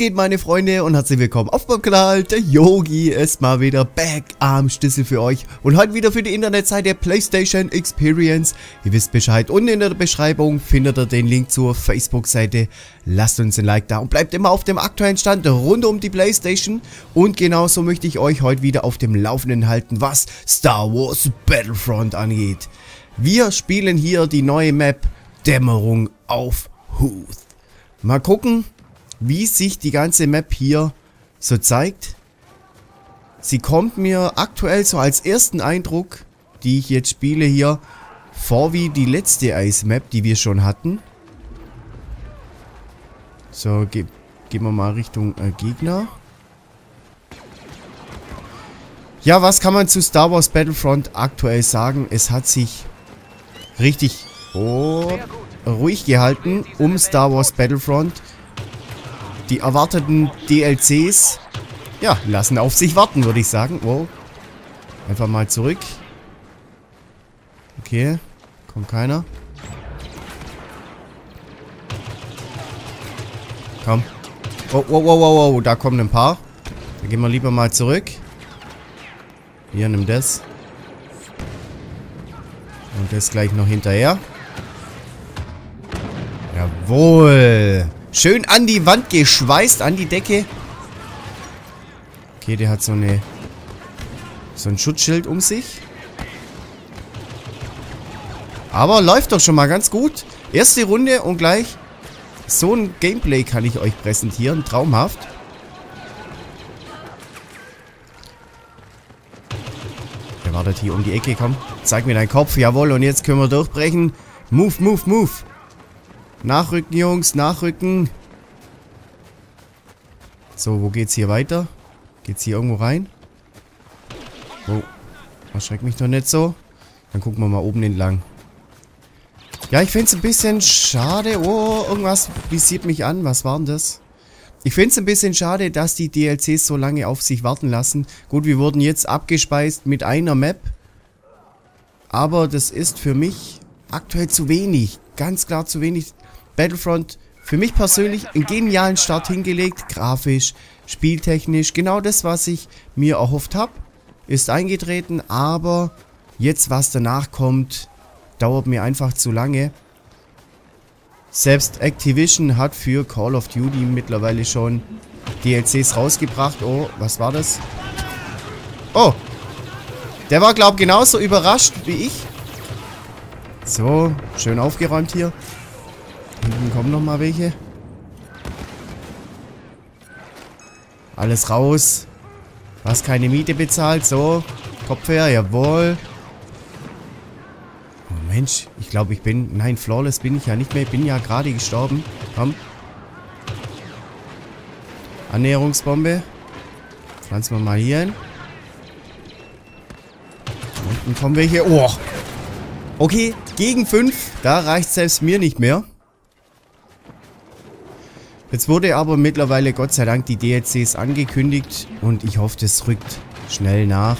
geht meine Freunde und herzlich willkommen auf meinem Kanal. Der Yogi ist mal wieder back am Schlüssel für euch und heute wieder für die Internetseite PlayStation Experience. Ihr wisst Bescheid unten in der Beschreibung findet ihr den Link zur Facebook-Seite. Lasst uns ein Like da und bleibt immer auf dem aktuellen Stand rund um die Playstation. Und genauso möchte ich euch heute wieder auf dem Laufenden halten, was Star Wars Battlefront angeht. Wir spielen hier die neue Map Dämmerung auf Huth. Mal gucken, wie sich die ganze Map hier so zeigt. Sie kommt mir aktuell so als ersten Eindruck, die ich jetzt spiele hier, vor wie die letzte Eismap, die wir schon hatten. So, ge gehen wir mal Richtung äh, Gegner. Ja, was kann man zu Star Wars Battlefront aktuell sagen? Es hat sich richtig oh, ruhig gehalten um Star Wars Battlefront. Die erwarteten DLCs, ja, lassen auf sich warten, würde ich sagen. Wow. Einfach mal zurück. Okay. Kommt keiner. Komm. Oh, wow, wow, wow, wow. Da kommen ein paar. Da gehen wir lieber mal zurück. Hier, nimm das. Und das gleich noch hinterher. Jawohl. Schön an die Wand geschweißt, an die Decke. Okay, der hat so eine... So ein Schutzschild um sich. Aber läuft doch schon mal ganz gut. Erste Runde und gleich so ein Gameplay kann ich euch präsentieren. Traumhaft. Der wartet hier um die Ecke, komm. Zeig mir deinen Kopf. Jawohl, und jetzt können wir durchbrechen. Move, move, move. Nachrücken, Jungs, nachrücken. So, wo geht's hier weiter? Geht's hier irgendwo rein? Oh, erschreckt mich doch nicht so. Dann gucken wir mal oben entlang. Ja, ich finde es ein bisschen schade. Oh, irgendwas visiert mich an. Was war denn das? Ich finde es ein bisschen schade, dass die DLCs so lange auf sich warten lassen. Gut, wir wurden jetzt abgespeist mit einer Map. Aber das ist für mich aktuell zu wenig. Ganz klar zu wenig. Battlefront für mich persönlich einen genialen Start hingelegt. Grafisch, spieltechnisch, genau das, was ich mir erhofft habe, ist eingetreten. Aber jetzt, was danach kommt, dauert mir einfach zu lange. Selbst Activision hat für Call of Duty mittlerweile schon DLCs rausgebracht. Oh, was war das? Oh, der war, glaube ich, genauso überrascht wie ich. So, schön aufgeräumt hier. Hinten kommen noch mal welche. Alles raus. Was keine Miete bezahlt. So. Kopf her. Jawohl. Oh Mensch. Ich glaube, ich bin... Nein, flawless bin ich ja nicht mehr. Ich bin ja gerade gestorben. Komm. Annäherungsbombe. Pflanzen wir mal hier hin. Unten kommen wir hier. Oh. Okay, gegen 5. Da reicht selbst mir nicht mehr. Jetzt wurde aber mittlerweile Gott sei Dank die DLCs angekündigt und ich hoffe, das rückt schnell nach.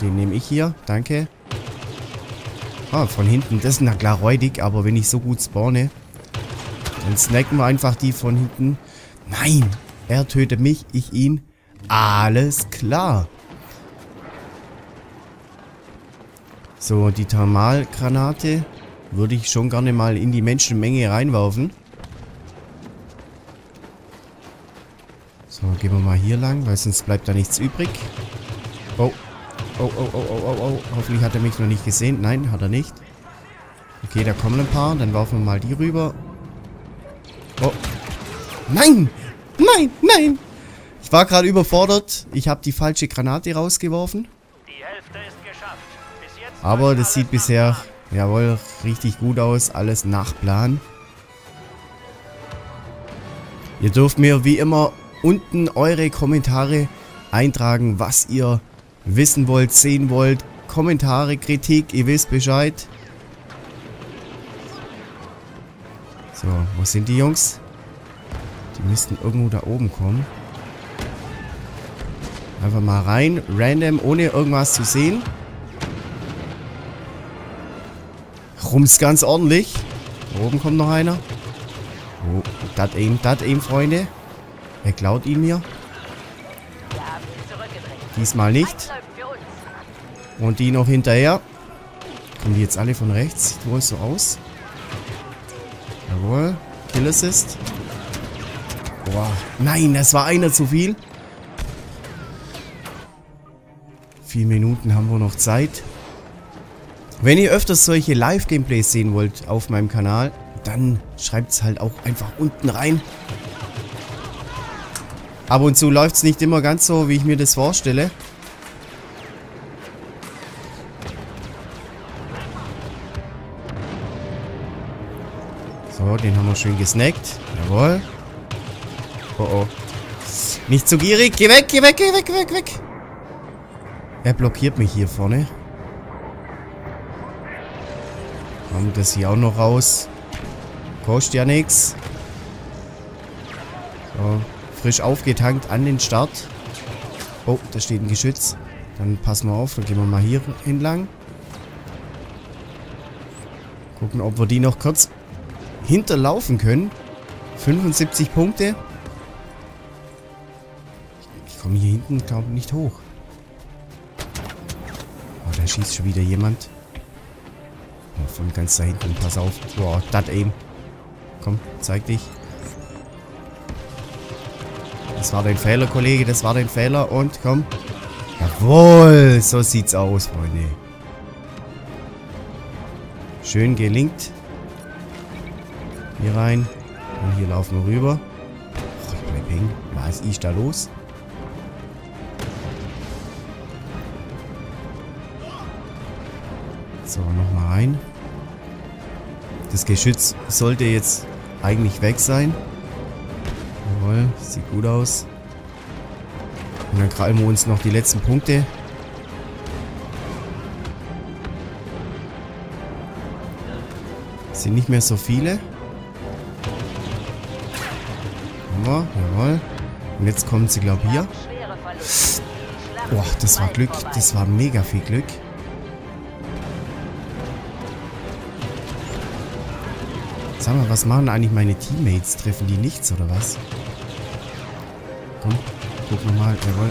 Den nehme ich hier, danke. Ah, von hinten, das ist na klar räudig, aber wenn ich so gut spawne, dann snacken wir einfach die von hinten. Nein, er tötet mich, ich ihn. Alles klar. So, die Thermalgranate würde ich schon gerne mal in die Menschenmenge reinwerfen. So, gehen wir mal hier lang, weil sonst bleibt da nichts übrig. Oh. Oh, oh, oh, oh, oh, oh. Hoffentlich hat er mich noch nicht gesehen. Nein, hat er nicht. Okay, da kommen ein paar. Dann werfen wir mal die rüber. Oh. Nein! Nein, nein! Ich war gerade überfordert. Ich habe die falsche Granate rausgeworfen. Aber das sieht bisher, jawohl, richtig gut aus. Alles nach Plan. Ihr dürft mir wie immer unten eure Kommentare eintragen, was ihr wissen wollt, sehen wollt. Kommentare, Kritik, ihr wisst Bescheid. So, wo sind die Jungs? Die müssten irgendwo da oben kommen. Einfach mal rein, random, ohne irgendwas zu sehen. Rums ganz ordentlich. Da oben kommt noch einer. Oh, das eben, das eben, Freunde. Er klaut ihn mir. Diesmal nicht. Und die noch hinterher. Kommen die jetzt alle von rechts? Sieht wohl so aus. Jawohl. Kill Assist. Boah. Nein, das war einer zu viel. Vier Minuten haben wir noch Zeit. Wenn ihr öfters solche Live-Gameplays sehen wollt auf meinem Kanal, dann schreibt es halt auch einfach unten rein. Ab und zu läuft es nicht immer ganz so, wie ich mir das vorstelle. So, den haben wir schön gesnackt. Jawohl. Oh oh. Nicht zu gierig. Geh weg, geh weg, geh weg, weg, weg. Er blockiert mich hier vorne. Kommt das hier auch noch raus. Kostet ja nichts. So, frisch aufgetankt an den Start. Oh, da steht ein Geschütz. Dann passen wir auf, dann gehen wir mal hier entlang. Gucken, ob wir die noch kurz hinterlaufen können. 75 Punkte. Ich komme hier hinten, glaube ich, nicht hoch. Oh, da schießt schon wieder jemand. Oh, von ganz da hinten, pass auf. Boah, das eben. Komm, zeig dich. Das war dein Fehler, Kollege. Das war dein Fehler. Und komm. Jawohl. So sieht's aus, Freunde. Schön gelingt. Hier rein. Und hier laufen wir rüber. Ach, ich bleib hängen. Was ist da los? So, nochmal rein. Das Geschütz sollte jetzt eigentlich weg sein. Jawohl, sieht gut aus. Und dann krallen wir uns noch die letzten Punkte. Sind nicht mehr so viele. Wir, jawohl. Und jetzt kommen sie, glaube ich, hier. Boah, das war Glück. Das war mega viel Glück. Sag mal, was machen eigentlich meine Teammates? Treffen die nichts oder was? Komm, guck nochmal. Jawohl.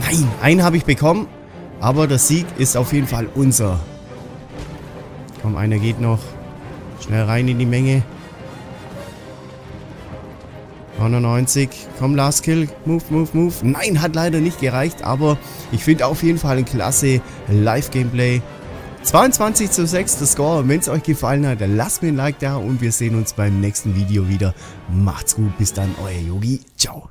Nein, einen habe ich bekommen. Aber der Sieg ist auf jeden Fall unser. Komm, einer geht noch. Schnell rein in die Menge. 99. Komm, Last Kill. Move, move, move. Nein, hat leider nicht gereicht. Aber ich finde auf jeden Fall ein klasse Live-Gameplay. 22 zu 6 der Score. Wenn es euch gefallen hat, dann lasst mir ein Like da und wir sehen uns beim nächsten Video wieder. Macht's gut, bis dann, euer Yogi. Ciao.